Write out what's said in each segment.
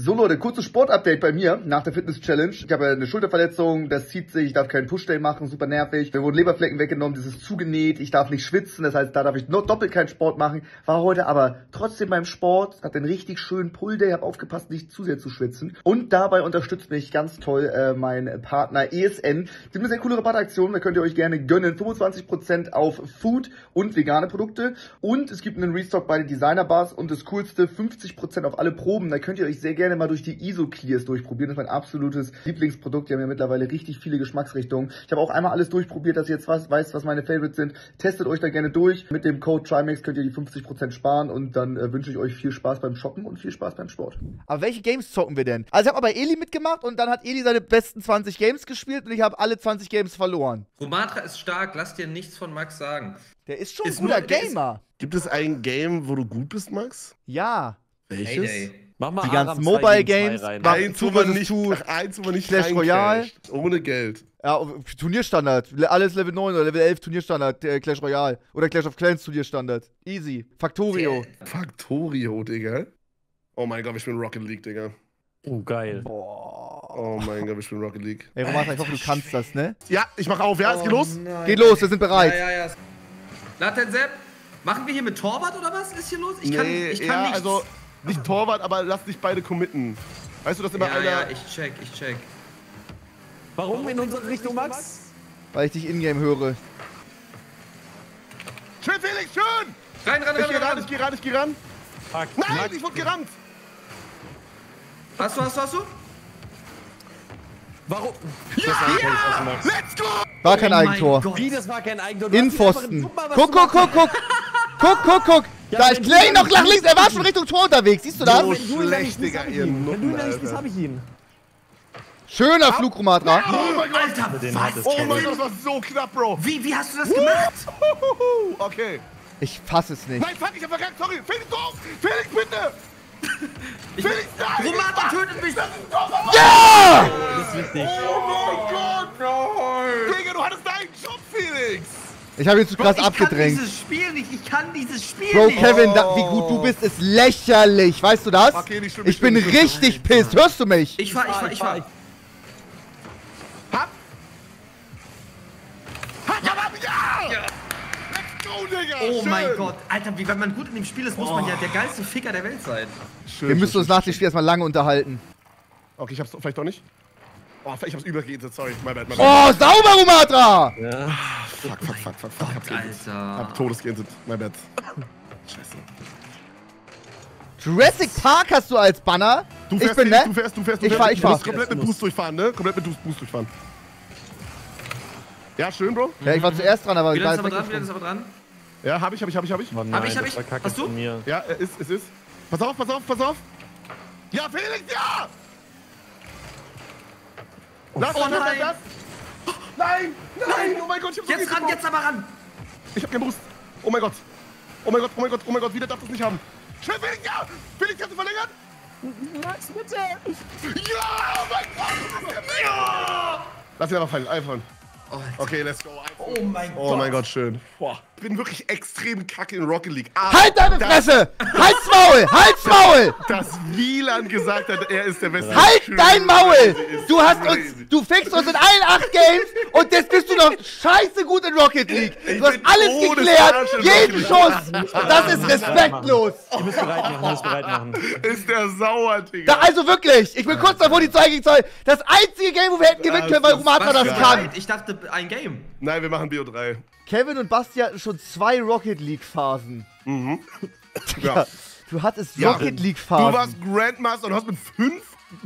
So Leute, kurzes Sportupdate bei mir nach der Fitness Challenge. Ich habe eine Schulterverletzung, das zieht sich, ich darf keinen Push-Day machen, super nervig. Mir wurden Leberflecken weggenommen, das ist zugenäht, ich darf nicht schwitzen, das heißt, da darf ich noch doppelt keinen Sport machen. War heute aber trotzdem beim Sport, hatte einen richtig schönen Pull-Day, habe aufgepasst, nicht zu sehr zu schwitzen. Und dabei unterstützt mich ganz toll äh, mein Partner ESN. Die haben eine sehr coole Rabattaktion, da könnt ihr euch gerne gönnen. 25% auf Food und vegane Produkte. Und es gibt einen Restock bei den Designer Bars und das coolste, 50% auf alle Proben. Da könnt ihr euch sehr gerne gerne mal durch die ISO-Clears durchprobieren. Das ist mein absolutes Lieblingsprodukt. Die haben ja mittlerweile richtig viele Geschmacksrichtungen. Ich habe auch einmal alles durchprobiert, dass ihr jetzt was, weißt, was meine Favorites sind. Testet euch da gerne durch. Mit dem Code Trimax könnt ihr die 50% sparen und dann äh, wünsche ich euch viel Spaß beim Shoppen und viel Spaß beim Sport. Aber welche Games zocken wir denn? Also ich habe mal bei Eli mitgemacht und dann hat Eli seine besten 20 Games gespielt und ich habe alle 20 Games verloren. Romatra ist stark, lass dir nichts von Max sagen. Der ist schon ist ein guter nur, Gamer. Gibt es ein Game, wo du gut bist, Max? Ja. Welches? Heyday. Mach mal die ganzen Mobile Games, eins, wo man nicht, ach, eins, wo man nicht Clash Royale. Ohne Geld. Ja, Turnierstandard. Alles Level 9 oder Level 11 Turnierstandard, äh, Clash Royale. Oder Clash of Clans Turnierstandard. Easy. Factorio. Factorio, Digga. Oh mein Gott, ich bin Rocket League, Digga. Oh, geil. Boah. Oh mein Gott, ich bin Rocket League. Ey, Roman, ich hoffe, du kannst das, ne? Ja, ich mach auf, ja, es geht los. Oh nein. Geht los, wir sind bereit. Ja, ja, ja. Laten Sepp. Machen wir hier mit Torwart oder was ist hier los? Ich kann, nee, ich kann ja, nichts. also nicht Torwart, aber lass dich beide committen. Weißt du, dass immer ja, einer... Ja, ich check, ich check. Warum in unsere Richtung, Max? Weil ich dich in-game höre. Schön, Felix, schön! Rein, rein, rein, ich geh rein, ran, ich geh ran, ich geh ran. Fuck. Nein, Max. ich wurde gerannt. Hast du, hast du, hast du? Warum? Ja, ja! Let's go! War kein Oh Eigentor. Wie, das war kein Eigentor? Mal, was Guck, du guck, guck, guck. Guck, guck, guck. Ja, da ist Clay ihn noch nach links. Er war schon Richtung Tor unterwegs. Siehst du das? So schlecht, Digga, hab ich ihr ihn. Wenn du ihn siehst, hab ich ihn. Schöner Flug, Romatra. Oh mein Gott! Alter, Den was? Oh mein Gott, das war so knapp, Bro. Wie, wie hast du das gemacht? Okay. Ich fass es nicht. Nein, fuck, ich hab verkackt, sorry. Felix, go! Felix, bitte! Ich, Felix, nein! Romata tötet mich! Ja! Das ist wichtig. Oh mein Gott! Nein! Digga, du hattest deinen Job, Felix! Ich habe ihn zu krass ich abgedrängt. kann dieses Spiel nicht, ich kann dieses Spiel Bro, nicht. Kevin, da, wie gut du bist, ist lächerlich. Weißt du das? Okay, Ich nicht bin richtig pisst. Hörst du mich? Ich fahr, ich fahr, ich fahr. Hab! Hab, hab, hab, ja! Let's go, Digga! Oh Schön. mein Gott. Alter, wie wenn man gut in dem Spiel ist, muss man ja der geilste Ficker der Welt sein. Schön, Wir müssen uns nach dem Spiel erstmal lange unterhalten. Okay, ich hab's vielleicht doch nicht. Oh, ich hab's übergesetzt, sorry. My bad, my bad. Oh, sauber, Romatra! Ja. fuck, fuck, fuck, fuck, fuck. Hab geintet. Alter. Hab Todes geintet. My bad. Scheiße. Jurassic Park hast du als Banner. Du ich fährst, bin, Felix, ne? du fährst, du fährst, du Ich fährst. fahr, ich Du musst fahr. komplett mit Boost durchfahren, ne? Komplett mit Boost, durchfahren. Ja, schön, Bro. Ja, ich war zuerst dran, aber Wie lange da ist aber dran? Wie lange ist aber dran? Ja, hab ich, hab ich, hab ich, hab ich. Oh nein, Hab ich, hab ich. Hast du? Ja, es ist, es ist. Pass auf, pass auf, pass auf. Ja, Felix, ja! Lass, Oh nein. lass. Nein, nein, oh mein Gott, ich hab so Jetzt ran, jetzt aber ran. Ich hab keinen Boost. Oh mein Gott. Oh mein Gott, oh mein Gott, oh mein Gott, wieder darf das nicht haben. Schnell, Felix, ja! Felix, kannst du verlängern? Max, bitte! Ja, oh mein Gott! Ja! Lass ihn einfach fallen, einfach fallen. Oh, Okay, let's go. oh mein Gott. Oh mein Gott, schön. Boah. Ich bin wirklich extrem kacke in Rocket League. Aber Halt deine das- Fresse! Halt's Maul! Halt's Maul! Dass Wieland gesagt hat, er ist der beste. Halt dein Maul! Du hast uns, du fixst uns in allen acht Games und jetzt bist du noch scheiße gut in Rocket League. Ich Du hast bin alles geklärt, jeden Schuss. Das ist respektlos. Ihr müsst bereit machen, ihr müsst bereit machen. Ist der sauer, Digga. Da, also wirklich, ich bin kurz davor, die 2 gegen 2. Das einzige Game, wo wir hätten gewinnen können, weil Rumatra Was das kann. Ich dachte, ein Game. Nein, wir machen BO3. Kevin und Basti hatten schon zwei Rocket League Phasen. Ja. Du hattest Ja. Rocket League Du warst Grandmaster und hast mit fünf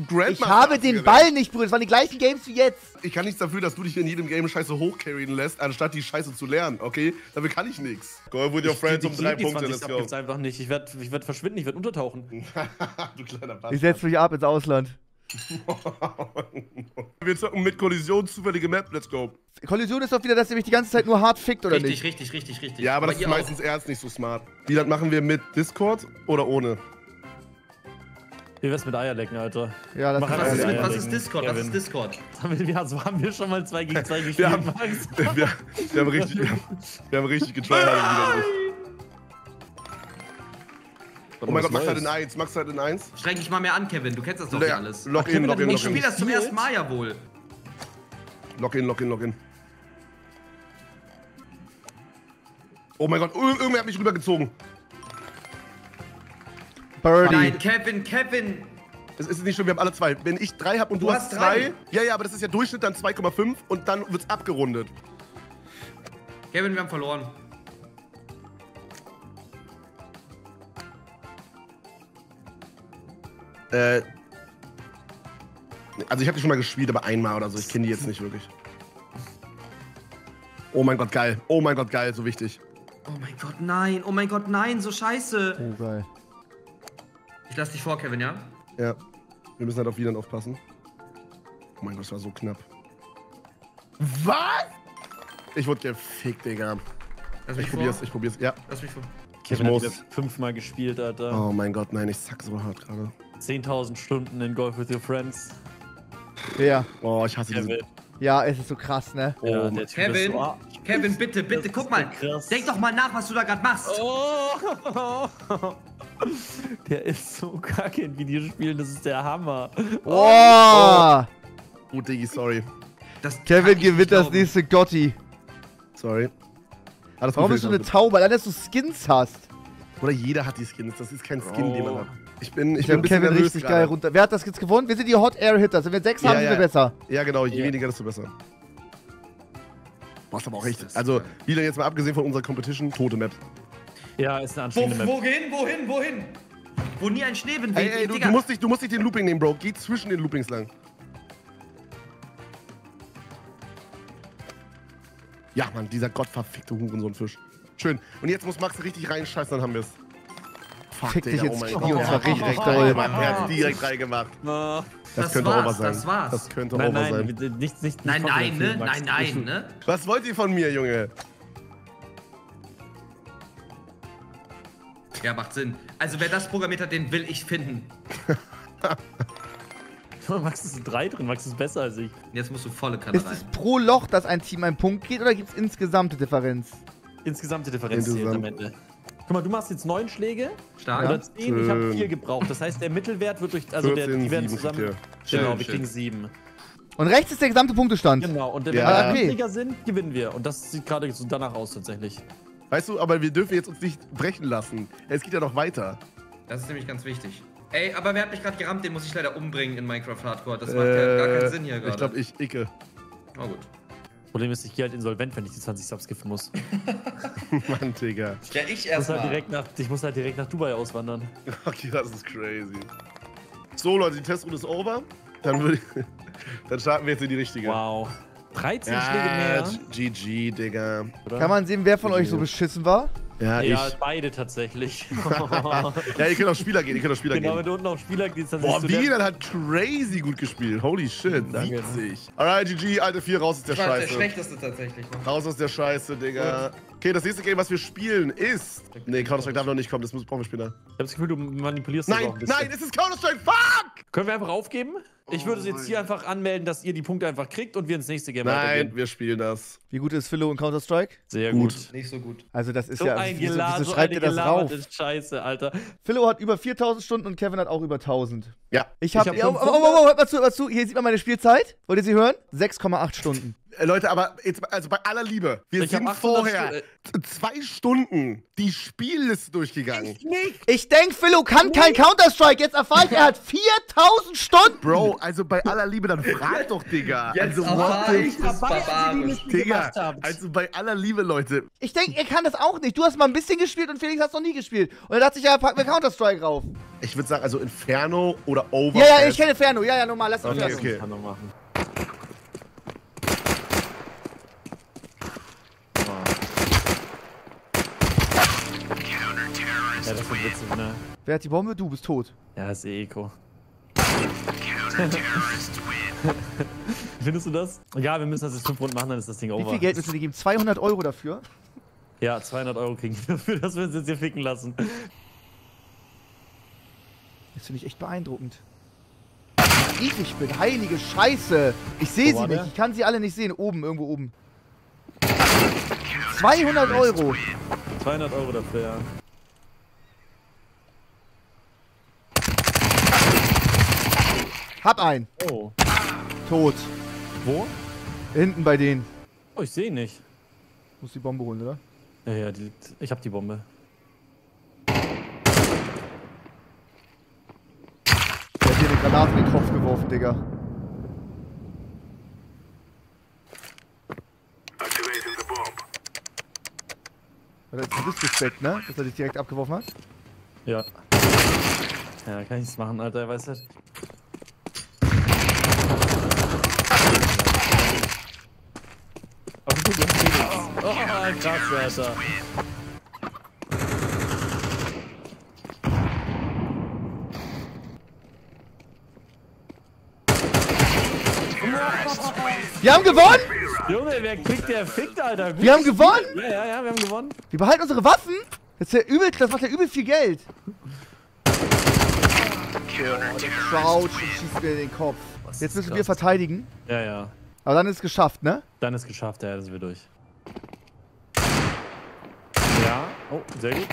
Grandmaster. Ich habe den. Ball nicht berührt. Das waren die gleichen Games wie jetzt. Ich kann nichts dafür, dass du dich in jedem Game scheiße hochcarryen lässt, anstatt die Scheiße zu lernen, okay? Dafür kann ich nichts. Go with your friends um drei Punkte, let's go. gibt's einfach nicht. Ich werde ich werd verschwinden, ich werde untertauchen. du kleiner Ich Bastard. setze mich ab ins Ausland. Wir zocken mit Kollision zufällige Map, let's go. Kollision ist doch wieder, dass ihr mich die ganze Zeit nur hart fickt, oder Richtig, nicht? richtig, richtig, richtig. Ja, aber das ist meistens ernst nicht so smart. Wie das machen wir mit Discord oder ohne? Wie wär's mit Eierlecken, Alter? Ja, das Mach ist auch. Was ist, was ist Discord? Was ist Discord? Wir, ja, so haben wir schon mal 2 gegen 2 Wir gespielt, haben, Max. wir, wir haben richtig, wir haben, wir haben richtig getryhardet wieder. Oh mein Gott, Max hat in 1, Max hat in 1. Streng dich mal mehr an, Kevin. Du kennst das doch Ja, hier alles. Log in, Kevin log hat in, Ich spiele in. das zum ersten Mal ja wohl. Log in, log in, log in. Oh mein Gott, ir- irgendwer hat mich rübergezogen. Birdie. Nein, Kevin, Kevin. Es ist nicht schlimm, wir haben alle zwei. Wenn ich drei habe und du, Du hast hast zwei. drei. Ja, ja, aber das ist ja Durchschnitt dann 2,5 und dann wird's abgerundet. Kevin, wir haben verloren. Äh. Also ich habe die schon mal gespielt, aber einmal oder so. Ich kenne die jetzt nicht wirklich. Oh mein Gott, geil. Oh mein Gott, geil, so wichtig. Oh mein Gott, nein. Oh mein Gott, nein. So scheiße. Oh, geil. Ich lass dich vor, Kevin, ja? Ja. Wir müssen halt auf Wieland aufpassen. Oh mein Gott, das war so knapp. Was? Ich wurde gefickt, Digga. Lass mich Ich vor. probier's, ich probier's. Ja. Lass mich vor. Kevin muss. hat wieder fünfmal gespielt, Alter. Oh mein Gott, nein, ich zack so hart gerade. 10.000 Stunden in Golf with your friends. Ja. Oh, ich hasse Kevin. Ja, es ist so krass, ne? Ja, Oh, der Typ Kevin, ist so, ah, Kevin, bitte, bitte, Das guck mal. so. Denk doch mal nach, was du da gerade machst. Oh! Der ist so kacke in Videospielen, das ist der Hammer. Oh! Gut, Diggi, sorry. Das Kevin gewinnt das glauben. nächste Gotti. Sorry. Alles Warum gut, bist du eine Taube? Weil dass du Skins hast. Oder jeder hat die Skins. Das ist kein Skin, den man Oh. hat. Ich bin, ich Ich bin ein Kevin richtig gerade. geil runter. Wer hat das jetzt gewonnen? Wir sind die Hot Air Hitter. Wenn wir sechs Ja, haben, sind ja. wir besser. Ja, genau. Je Ja. weniger, desto besser. Ist aber auch echt. Also, wieder jetzt mal abgesehen von unserer Competition, tote Map. Ja, ist eine Wo, anstrengende Map. wohin, wohin, wohin? Wo nie ein Schneewind Ey, weht, ey, du, Digga. du, musst nicht, du musst nicht den Looping nehmen, Bro. Geh zwischen den Loopings lang. Ja, Mann, dieser gottverfickte Hurensohnfisch. Schön. Und jetzt muss Max richtig reinscheißen, dann haben wir's. Fuck, Fick dich Digga, ins mein Gott. und zwar richtig Oh, doll. Mann, er hat's direkt reingemacht. Das, Das könnte war's, over sein. das war's. Das könnte Nein, over nein, sein. bitte, nicht, nicht, Nein, nicht nein, ne? Max. Nein, nein, ne? Was wollt ihr von mir, Junge? Ja, macht Sinn. Also wer das programmiert hat, den will ich finden. Max ist 3 drin, Max ist besser als ich. Jetzt musst du volle Kanne Ist es rein. pro Loch, dass ein Team einen Punkt geht oder gibt es insgesamt eine Differenz? Insgesamt die Differenz zählt am Insgesamt. Ende. Guck mal, du machst jetzt 9 Schläge Stark. oder 10, ich habe Schön. 4 gebraucht. Das heißt, der Mittelwert wird durch, also der, 14, die werden 7 zusammen, genau, Schön, wir kriegen 7. Und rechts ist der gesamte Punktestand. Genau, und wenn Ja. wir Ah, okay. niedriger sind, gewinnen wir. Und das sieht gerade so danach aus tatsächlich. Weißt du, aber wir dürfen jetzt uns nicht brechen lassen. Es geht ja noch weiter. Das ist nämlich ganz wichtig. Ey, aber wer hat mich gerade gerammt? Den muss ich leider umbringen in Minecraft Hardcore. Das macht ja gar keinen Sinn hier gerade. Ich glaube, ich icke. Oh gut. Problem ist, ich gehe halt insolvent, wenn ich die 20 Subs kiffen muss. Mann, Digga. Ja, ich muss, halt direkt nach, ich muss halt direkt nach Dubai auswandern. Okay, das ist crazy. So, Leute, die Testrunde ist over. Dann, würde ich, dann starten wir jetzt in die richtige. Wow. 13 Ja, Schläge mehr. GG, Digga. Oder? Kann man sehen, wer von euch so beschissen war? Ja, ja, ich. beide tatsächlich. Ja, ihr könnt auf Spieler gehen, ihr könnt auf Spieler genau, wenn gehen. du unten auf Spieler gehst, dann Boah, siehst du der- Wieland hat crazy gut gespielt. Holy shit, Danke. 70. Alright, GG, alte 4, raus aus der Das war der Scheiße. schlechteste tatsächlich. ne? Raus aus der Scheiße, Digga. Okay, das nächste Game, was wir spielen, ist. Nee, Counter-Strike darf noch nicht kommen, das muss, brauchen wir später. Ich hab das Gefühl, du manipulierst das auch Nein, nein, es ist Counter-Strike, fuck! Können wir einfach aufgeben? Ich würde Oh jetzt hier einfach anmelden, dass ihr die Punkte einfach kriegt und wir ins nächste Game Nein, weitergehen. wir spielen das. Wie gut ist Philo in Counter-Strike? Sehr Gut. gut. Nicht so gut. Also das ist So ja, ein wieso, wieso so schreibt eine ihr das rauf? gelaberte Scheiße, Alter. Philo hat über 4000 Stunden und Kevin hat auch über 1000. Ja. Ich habe, hab oh, oh, oh, oh, hört mal zu, hört mal zu, hier sieht man meine Spielzeit. Wollt ihr sie hören? 6,8 Stunden. Äh, Leute, aber jetzt, mal- also bei aller Liebe, wir Ich sind 800 vorher Stu- zwei Stunden die Spielliste durchgegangen. Ich denk, Philo kann kein Counter-Strike. Jetzt erfahre ich, er hat 4000 Stunden. Bro, also bei aller Liebe, dann frag doch, Digga. Jetzt also, what the ich das barbarisch. Digga, also bei aller Liebe, Leute. Ich denk, er kann das auch nicht. Du hast mal ein bisschen gespielt und Felix hat noch nie gespielt. Und er dachte sich, ja, pack mir Counter-Strike rauf. Ich würde sagen, also Inferno oder Over. Ja, ja, ich kenne Ferno. Ja, ja, normal, lass Okay, okay, okay. Kann noch machen. Wird witzig, ne? Wer hat die Bombe? Du bist tot. Ja, ist eh Eco. Findest du das? Ja, wir müssen das jetzt fünf Runden machen, dann ist das Ding Wie over. viel Geld du dir geben? 200 Euro dafür? Ja, 200 Euro kriegen wir dafür, dass wir uns jetzt hier ficken lassen. Das finde ich echt beeindruckend. Wie tief ich bin. Heilige Scheiße. Ich sehe sie nicht. der? Ich kann sie alle nicht sehen. Oben, irgendwo oben. 200 Euro. 200 Euro dafür, ja. Hab einen. Oh. Tot. Wo? Hinten bei denen. Oh, ich sehe ihn nicht. Muss die Bombe holen, oder? Ja, ja, die liegt. Ich hab die Bombe. Der hat dir eine Granate in den Kopf geworfen, Digga. Hat er jetzt Disrespect, ne? Dass er dich direkt abgeworfen hat? Ja. Ja, kann ich nichts machen, Alter, weißt du? Aber du bist Felix. Oh, Alter. Wir haben gewonnen! Junge, wer klickt, der fickt, Alter. Gut. Wir haben gewonnen! Ja, ja, ja, wir haben gewonnen. Wir behalten unsere Waffen! Das ist ja übel, das macht ja übel viel Geld. Crouch und schießt mir in den Kopf. Jetzt müssen wir verteidigen. Ja, ja. Aber dann ist es geschafft, ne? Dann ist geschafft, ja, das sind wir durch. Ja. Oh, sehr gut.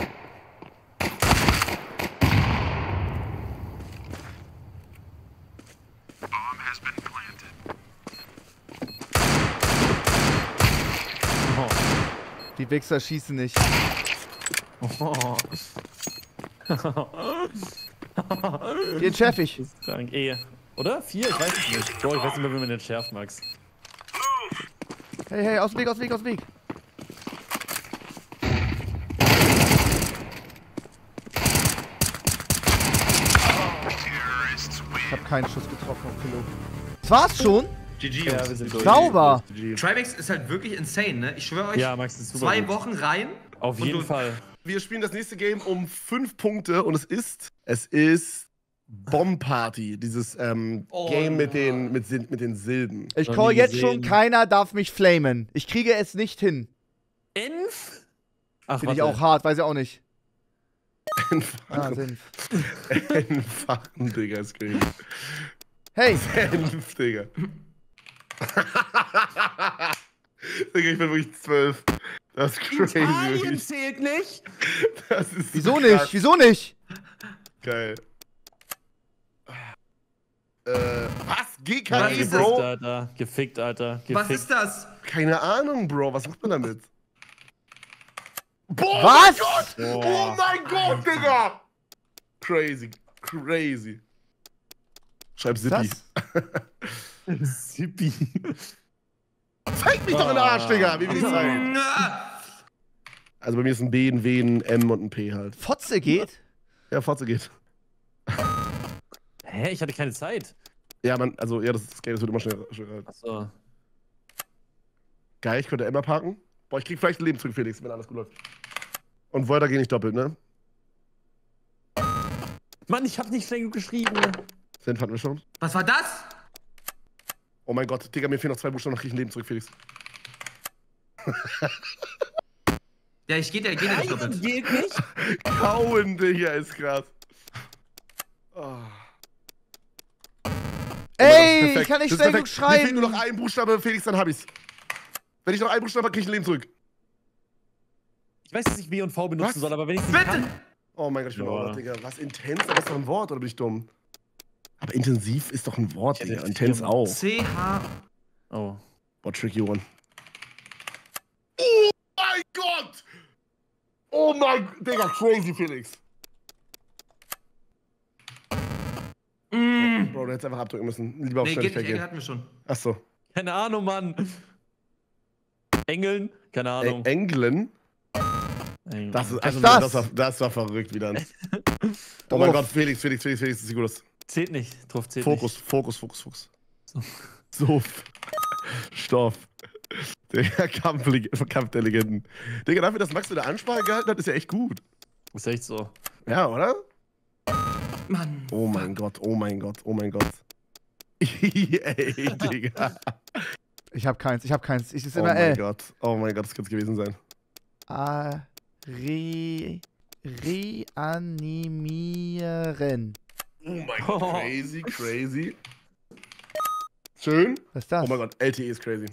Oh. Die Wichser schießen nicht. Oh. Die entschärfe ich. Das ist krank. E. Oder? Vier? Ich weiß es nicht. Bro, ich weiß nicht mehr, wie man den schärft, Max. Hey, hey, aus dem Weg, aus dem Weg, aus dem Weg. Keinen Schuss getroffen auf Kilo. Das war's schon? GG, Ja, wir sind durch. Sauber. Tribex ist halt wirklich insane, ne? Ich schwöre euch, Ja, Max ist super zwei gut. Wochen rein. Auf jeden du- Fall. Wir spielen das nächste Game um fünf Punkte und es ist, es ist Bomb Party, dieses ähm, Oh, Game mit den, mit, mit den Silben. Ich call jetzt schon, keiner darf mich flamen. Ich kriege es nicht hin. Enf? Ach, Finde ich auch hart, weiß ich auch nicht. Ah, Entfachen, Senf. entfachen, Digga, ist crazy. Hey, Senf, Digga. Digga, ich bin wirklich zwölf. Das ist crazy. Italien wirklich. zählt nicht? Das ist so wieso krass. nicht? Wieso nicht? Geil. Äh, was? Was GKE, ist das Bro? Gefickt, Alter. Gefickt, Alter. Gefickt. Was ist das? Keine Ahnung, Bro. Was macht man damit? Boah, Was? Oh mein Gott! Oh Boah. mein Gott, Digga! Crazy. Crazy. Schreib Zippy. Das? Sippy. Zeig mich doch in den Arsch, Digga! Wie will ich sein? Ah, Also bei mir ist ein B, ein W, ein M und ein P halt. Fotze geht? Ja, Fotze geht. Hä? Ich hatte keine Zeit. Ja, man, also, ja, das, das Game das wird immer schneller. schneller. Achso. Geil, ich könnte Emma parken. Boah, ich krieg vielleicht ein Leben zurück, Felix, wenn alles gut läuft. Und Volta geht nicht doppelt, ne? Mann, ich hab nicht schnell genug geschrieben. Senf hatten wir schon. Was war das? Oh mein Gott, Digga, mir fehlen noch zwei Buchstaben, dann krieg ich ein Leben zurück, Felix. Ja, ich geht ja, geht ja nicht doppelt. Geht nicht? Kauen, Digga, ist krass. Oh. Ey, ich kann nicht schnell genug perfekt. Mir fehlt schreiben. nur noch ein Buchstabe, Felix, dann hab ich's. Wenn ich noch einen Buchstabe habe, krieg ich ein Leben zurück. Ich weiß, dass ich W und V benutzen Was? soll, aber wenn ich Bitte! kann. Oh mein Gott, ich bin Ja. auch Digga. Was intens, aber ist doch ein Wort, oder bin ich dumm? Aber intensiv ist doch ein Wort, Digga. Intens auch. CH. Oh. Boah, tricky one. Oh mein Gott! Oh mein Gott, Digga, crazy, Felix. Mm. Bro, du hättest einfach abdrücken müssen. Lieber auf Nee, Schnelligkeit gehen. hatten wir schon. Achso. Keine Ahnung, Mann. Engeln? Keine Ahnung. Englen? Engeln. Das, ist, also, das? das? war, das war verrückt wieder. Oh mein. Gott, Felix, Felix, Felix, Felix, das ist gut. aus. Zählt nicht. Drauf zählt Fokus, Fokus, Fokus, Fokus. So. Stoff. Der Kampf, Kampf der Legenden. Digga, dafür, dass Max wieder Ansprache gehalten hat, ist ja echt gut. nicht. Ist echt so. Ja, oder? Mann. Oh mein Gott, oh mein Gott, oh mein Gott. Ey, Digga. Ich hab keins, ich hab keins. Ich ist Oh immer mein L. Gott, oh mein Gott, das könnte es gewesen sein. A re reanimieren. Oh mein Gott, crazy, crazy. Schön. Was ist das? Oh mein Gott, LTE ist crazy.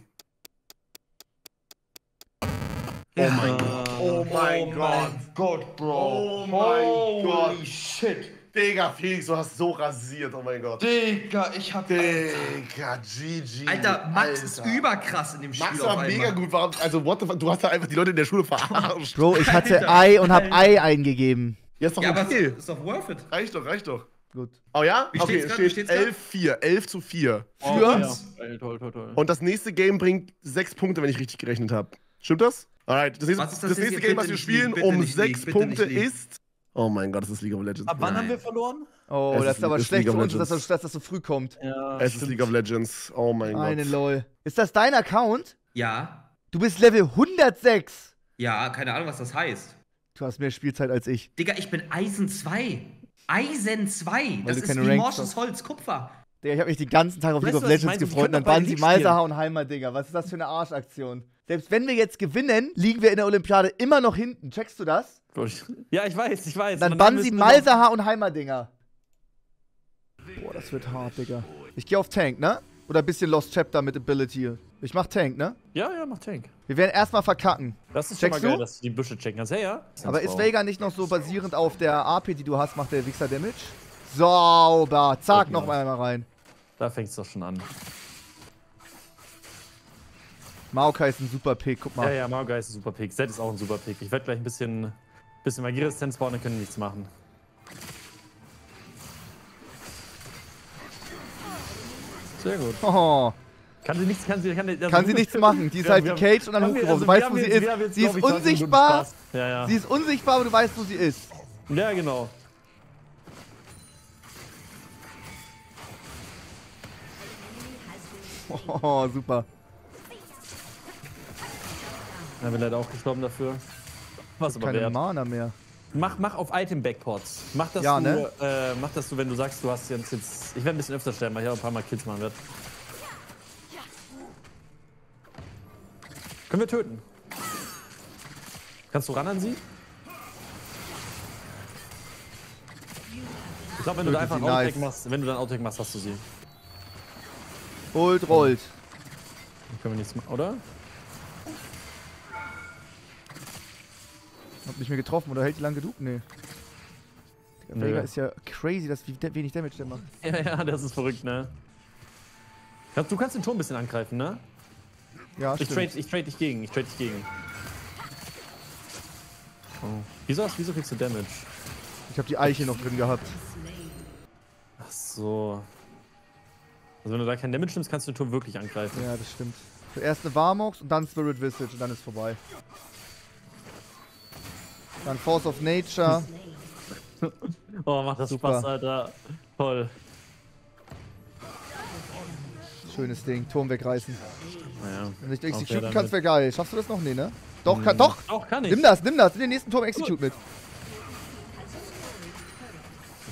Oh mein Gott. Oh mein Gott. Gott, Bro. Oh mein Gott. shit. Digga, Felix, du hast so rasiert, oh mein Gott. Digga, ich hab. Digga, GG. Alter, Max ist überkrass in dem Spiel. Max auf war mega gut. Warum, also, what the fuck, du hast da einfach die Leute in der Schule verarscht. Bro, ich hatte Alter. Ei und hab Ei eingegeben. Ja, ist doch Ja, aber okay. ist doch worth it. Reicht doch, reicht doch. Gut. Oh ja? Wie okay, grad? Steht steht's 11-4. 11 zu 4. Oh, Für? ja. Ey, Toll, toll, toll. Und das nächste Game bringt 6 Punkte, wenn ich richtig gerechnet habe. Stimmt das? Alright, das nächste, das das nächste? Game, was wir spielen, um nicht 6 League, bitte Punkte ist. Oh mein Gott, das ist League of Legends. Ab wann Nein. haben wir verloren? Oh, Es das ist- ist aber ist schlecht für uns, dass das, dass das so früh kommt. Ja, Es ist League of Legends. Oh mein Eine Gott. lol. Ist das dein Account? Ja. Du bist Level 106. Ja, keine Ahnung, was das heißt. Du hast mehr Spielzeit als ich. Digga, ich bin Eisen 2. Eisen 2. Das ist wie Ranks morsches. Holz, Kupfer. Digga, ich hab mich den ganzen Tag auf Weißt League of Legends gefreut und dann waren sie Malsacher und Heimer, Digga. Was ist das für eine Arschaktion? Selbst wenn wir jetzt gewinnen, liegen wir in der Olympiade immer noch hinten. Checkst du das? Ja, ich weiß, ich weiß. Dann bannen sie Malsacher und Heimer, Dinger. Boah, das wird hart, Digga. Ich gehe auf Tank, ne? Oder ein bisschen Lost Chapter mit Ability. Ich mach Tank, ne? Ja, ja, mach Tank. Wir werden erstmal verkacken. Das ist schon mal Checkst du? geil, dass du die Büsche checken kannst. Ja, ja. Aber ist Vega nicht noch so basierend auf der AP, die du hast, macht der Wichser Damage? Sauber. Zack, Okay. noch einmal rein. Da fängt es doch schon an. Maokai ist ein super Pick, guck Ja, mal. ja, Maokai ist ein super Pick. Zed ist auch ein super Pick. Ich werde gleich ein bisschen, bisschen Magieresistenz bauen, dann können wir nichts machen. Sehr gut. Oh, Kann sie nichts, kann sie, kann, also kann sie nichts machen. Die ist Ja, halt die Cage und dann hochgeworfen. Du also wir weißt, wo sie ist. jetzt, Sie ist ich, 20 Minuten unsichtbar. Ja, ja. Sie ist unsichtbar, aber du weißt, wo sie ist. ja, genau. Oh, super. Da bin leider auch gestorben dafür. Was aber Keine wert. Mana mehr. Mach, mach auf Item Backports. Mach das Ja, du, ne? äh, mach das du, wenn du sagst, du hast jetzt jetzt. Ich werde ein bisschen öfter sterben, weil ich auch ein paar Mal Kills machen werde. Können wir töten? Kannst du ran an sie? Ich glaube, wenn du da einfach Outtake nice. machst, wenn du dann Outtake machst, hast du sie. Holt, rollt. Dann können wir nichts machen, oder? Hab nicht mehr getroffen oder hält die lang genug? Nee. Der. Vega ist ja crazy, dass wie wenig Damage der macht. Ja, ja, das ist verrückt, ne? Du kannst den Turm ein bisschen angreifen, ne? Ja, Ich stimmt. trade, ich trade dich gegen, ich trade dich gegen. Oh. Wieso, hast, wieso kriegst du Damage? Ich habe die Eiche noch drin gehabt. Ach so. Also wenn du da keinen Damage nimmst, kannst du den Turm wirklich angreifen. Ja, das stimmt. Zuerst eine Warmox und dann Spirit Visage und dann ist vorbei. Dann Force of Nature. Oh, mach das Super. Spaß, Alter. Toll. Schönes Ding. Turm wegreißen. Naja. Wenn du executen der kannst, wäre geil. Schaffst du das noch? Nee, ne? Doch, kann, doch! Auch kann ich. Nimm das, nimm das. In den nächsten Turm execute mit.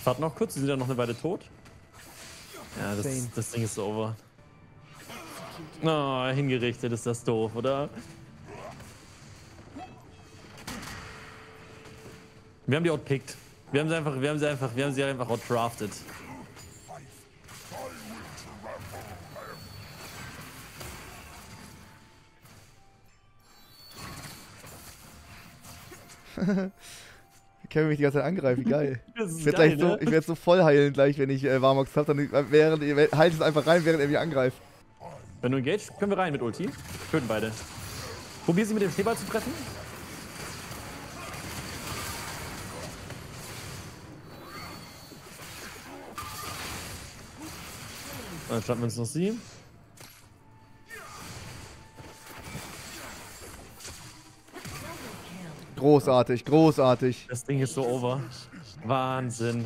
Warte noch kurz, sie sind ja noch eine Weile tot. Ja, das, das Ding ist over. Oh, hingerichtet ist das doof, oder? Wir haben die outpickt. Wir haben sie einfach, wir haben sie einfach, wir haben sie einfach outdrafted. Kevin mich die ganze Zeit angreifen, geil. Ich werde so, ne? ich werd so voll heilen gleich, wenn ich äh, Warmox hab. Dann äh, während, ihr haltet es einfach rein, während er mich angreift. Wenn du engaged, können wir rein mit Ulti. Töten beide. Probier sie mit dem Schneeball zu treffen. Dann starten wir uns noch sie. Großartig, großartig. Das Ding ist so over. Wahnsinn.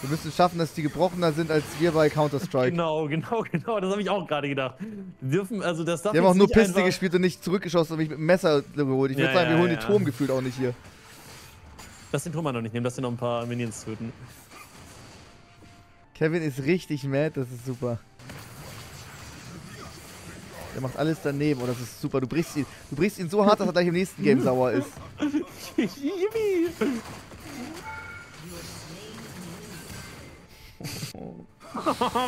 Wir müssen es schaffen, dass die gebrochener sind als wir bei Counter-Strike. Genau, genau, genau. Das habe ich auch gerade gedacht. Wir dürfen, also das darf Die haben auch nur Piste einfach- gespielt und nicht zurückgeschossen und mich mit dem Messer geholt. Ich würde Ja, sagen, wir ja, holen ja. den Turm gefühlt auch nicht hier. Lass den Turm noch nicht nehmen, lass den noch ein paar Minions töten. Kevin ist richtig mad, das ist super. Der macht alles daneben, oh, das ist super. Du brichst ihn, du brichst ihn so hart, dass er gleich im nächsten Game sauer ist. Yippie.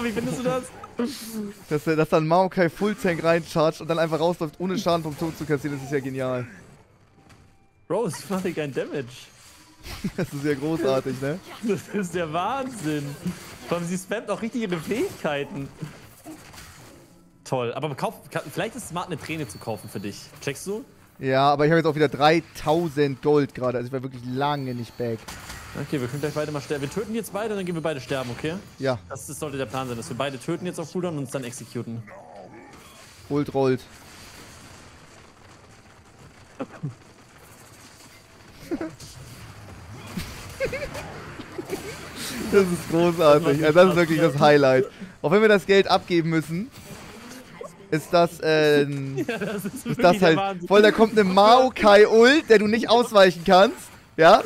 Wie findest du das? Dass, dass dann Maokai Full Tank reinchargt und dann einfach rausläuft, ohne Schaden vom Turm zu kassieren, das ist ja genial. Bro, es macht kein Damage. Das ist ja großartig, ne? Das ist der Wahnsinn. Vor allem, sie spammt auch richtig ihre Fähigkeiten. Toll, aber kauf, ka- vielleicht ist es smart, eine Träne zu kaufen für dich. Checkst du? Ja, aber ich habe jetzt auch wieder 3000 Gold gerade. Also ich war wirklich lange nicht back. Okay, wir können gleich beide mal sterben. Wir töten jetzt beide, dann gehen wir beide sterben, okay? Ja, Das, das sollte der Plan sein, dass wir beide töten jetzt auf Cooldown und uns dann exekuten. Ult rollt. Das ist großartig. Also das ist wirklich das Highlight. Auch wenn wir das Geld abgeben müssen, ist das, äh, Ja, das ist, ist das halt voll, da kommt eine Maokai Ult, der du nicht ausweichen kannst. Ja?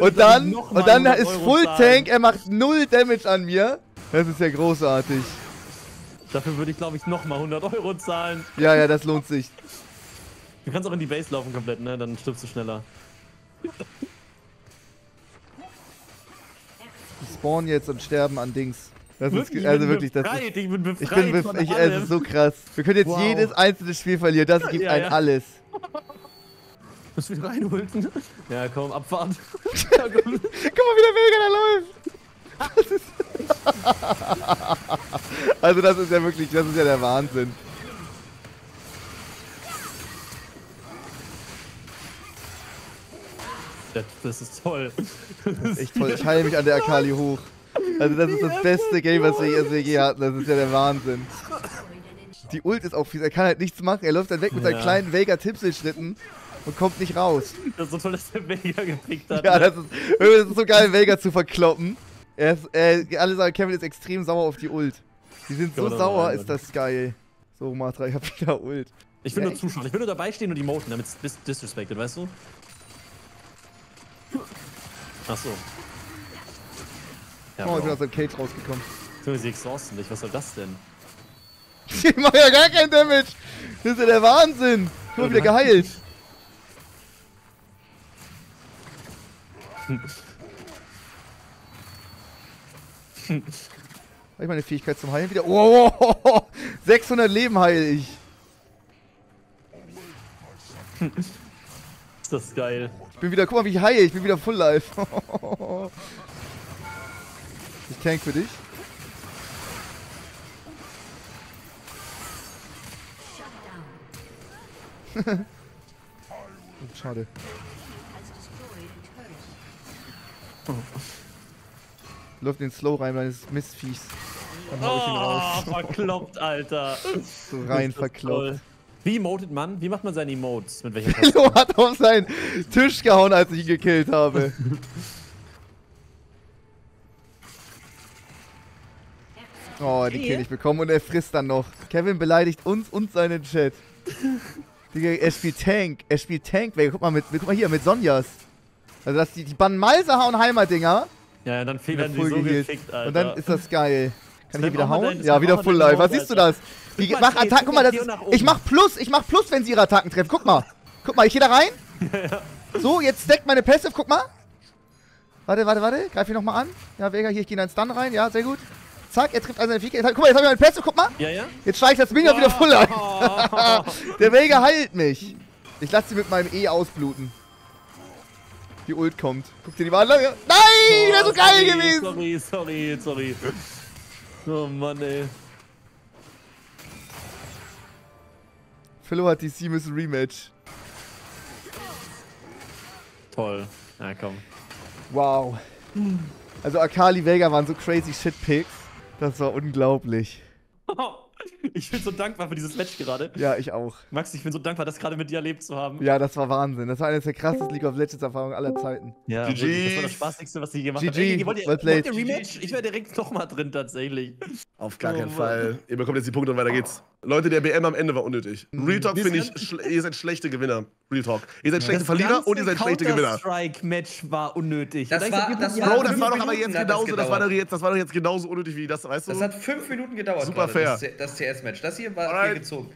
Und dann, und dann ist Full Tank, er macht null Damage an mir. Das ist ja großartig. Dafür würde ich, glaube ich, nochmal 100 Euro zahlen. Ja, ja, das lohnt sich. Du kannst auch in die Base laufen komplett, ne? Dann stirbst du schneller. Spawnen jetzt und sterben an Dings. Das Wirklich, ist, also wirklich, das befreit, ist, ich bin befreit ich bin, von bef- ich, es ist so krass. Wir können jetzt Wow. jedes einzelne Spiel verlieren, das gibt Ja, ein ja. alles. Wir wieder reinholen? Ja, komm, Abfahrt. Guck mal, wie der Vega da läuft. Das ist also das ist ja wirklich, das ist ja der Wahnsinn. Das, das ist toll. Echt toll, ich heile mich an der Akali hoch. Also das ist das beste Game, was wir wir je hatten. Das ist ja der Wahnsinn. Die Ult ist auch fies, er kann halt nichts machen. Er läuft dann weg mit seinen Ja. kleinen Vega-Tippselschritten und kommt nicht raus. Das ist so toll, dass der Vega gepickt hat. Ja, ne? das ist, das ist so geil, Vega zu verkloppen. Er ist, äh, alle sagen, Kevin ist extrem sauer auf die Ult. Die sind so man sauer, ist das geil. So, Matra, ich hab wieder Ult. Ich will Ja, nur zuschauen. Ich will nur dabei stehen und emoten, damit es dis disrespected, weißt du? Ach so. Ja, Oh, ich bin Bro. aus dem Cage rausgekommen. Junge, sie exhausten dich. Was soll das denn? Ich mach ja gar keinen Damage. Das ist ja der Wahnsinn. Ich bin wieder geheilt. Habe ich meine Fähigkeit zum Heilen wieder? Oh, oh, oh. 600 Leben heile ich. Ist das geil. Ich bin wieder, guck mal, wie ich heile. Ich bin wieder full life. Ich tank für dich. Schade. Läuft in den Slow rein meines Mistviechs. Dann hau ich ihn Oh, raus. verkloppt, Alter. So rein verkloppt. toll. Wie emotet man? Wie macht man seine Emotes? Mit welcher Taste? Hat auf seinen Tisch gehauen, als ich ihn gekillt habe. Oh, die Kill nicht bekommen und er frisst dann noch. Kevin beleidigt uns und seinen Chat. Digga, er spielt Tank. Er spielt Tank. Guck mal, mit, guck mal hier, mit Sonjas. Also das, die, die bannen Malsaha und Heimatdinger. Ja, ja, dann fe- Wieder werden die so gefickt, Alter. Und dann ist das geil. Kann ich hier wieder hauen? dein- Ja, wieder Full Life. Was siehst du das? Die Guck dreh- Attacken. Guck mal, das ist, ich mach Plus. Ich mach Plus, wenn sie ihre Attacken treffen. Guck mal. Guck mal, ich geh da rein. So, jetzt stackt meine Passive. Guck mal. Warte, warte, warte. Greif ihn nochmal an. Ja, Vega, hier, ich gehe in einen Stun rein. Ja, sehr gut. Zack, er trifft also seine Fähigkeit. Guck mal, jetzt hab ich meine Passive. Guck mal. Ja, ja? Jetzt steigt das Mega wieder Full Life. Oh. Der Vega heilt mich. Ich lasse sie mit meinem E ausbluten. Die Ult kommt. Guck dir die mal an. Nein, die wäre so geil sorry, gewesen. Sorry, sorry, sorry. Oh Mann, ey. Philo hat die Seamus Rematch. Toll. Ja, komm. Wow. Also Akali Vega waren so crazy shit picks. Das war unglaublich. Ich bin so dankbar für dieses Match gerade. Ja, ich auch. Max, ich bin so dankbar, das gerade mit dir erlebt zu haben. Ja, das war Wahnsinn. Das war eines der krassesten League of Legends Erfahrungen aller Zeiten. Ja, GG. das war das Spaßigste, was ich gemacht habe. GG, wollt ihr, well played. wollt ihr Rematch? Ich wäre direkt nochmal drin, tatsächlich. Auf gar Oh, keinen. Fall. Ihr bekommt jetzt die Punkte und weiter geht's. Leute, der BM am Ende war unnötig. Real Talk finde ich, ihr seid schlechte Gewinner. Real Talk. Ihr seid schlechte Verlierer und ihr seid schlechte Gewinner. Strike-Match war unnötig. Das Und war- das Bro, das war doch aber jetzt das genauso, das war doch jetzt, das war doch jetzt genauso unnötig wie das, weißt du? Das hat fünf Minuten gedauert. Super gerade, fair. Das, das CS-Match. Das hier war Alright. viel gezogen.